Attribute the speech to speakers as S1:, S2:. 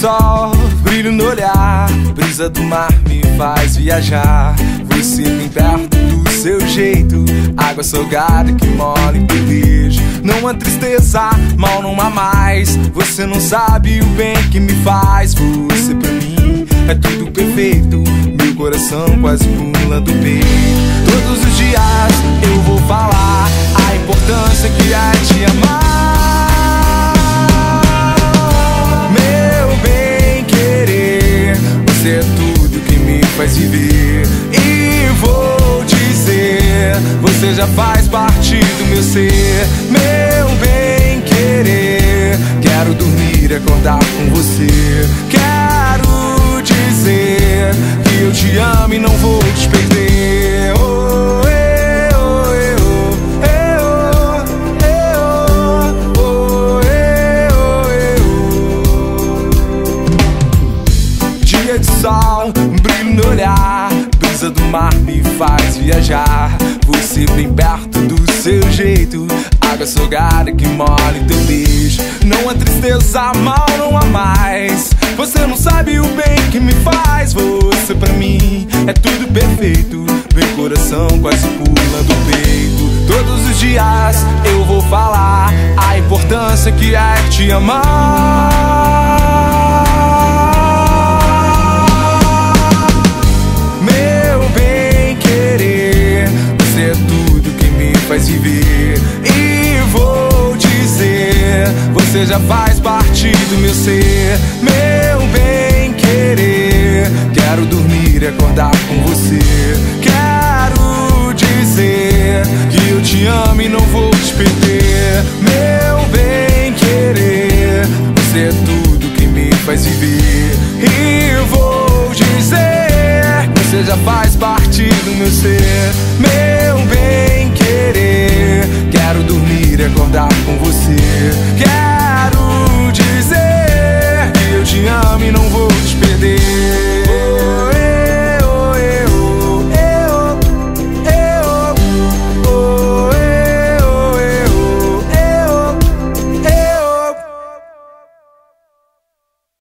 S1: sol, brilho no olhar, brisa do mar me faz viajar. Você bem perto do seu jeito, água salgada que mola em beijo. Não há tristeza, mal não há mais. Você não sabe o bem que me faz. Você pra mim é tudo perfeito. Meu coração quase pula do peito. Todos os dias eu vou falar você já faz parte do meu ser. Meu bem querer, quero dormir e acordar com você. Quero dizer que eu te amo e não vou te perder. Oh, oh. Dia de sol, um brilho no olhar, brisa do mar me faz viajar. Você bem perto do seu jeito, água salgada que molha teu beijo. Não há tristeza, mal não há mais. Você não sabe o bem que me faz. Você pra mim é tudo perfeito. Meu coração quase pula do peito. Todos os dias eu vou falar a importância que é te amar. Faz viver. E vou dizer, você já faz parte do meu ser. Meu bem querer, quero dormir e acordar com você. Quero dizer que eu te amo e não vou te perder. Meu bem querer, você é tudo que me faz viver. E vou dizer, você já faz parte do meu ser. Meu bem querer,